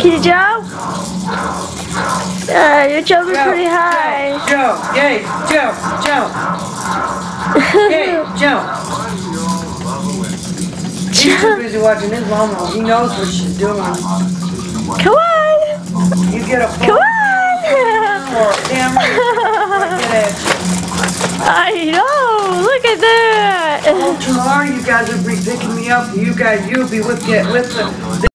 Kitty Joe? Yeah, Uh, you're jumping pretty high. Joe, yay, Joe, Joe. Yay, Joe. He's too busy watching his mama. He knows what she's doing. Come on! You get a Come on! or a camera. I know! Look at that! Oh, tomorrow you guys will be picking me up. You guys, you'll be with get with the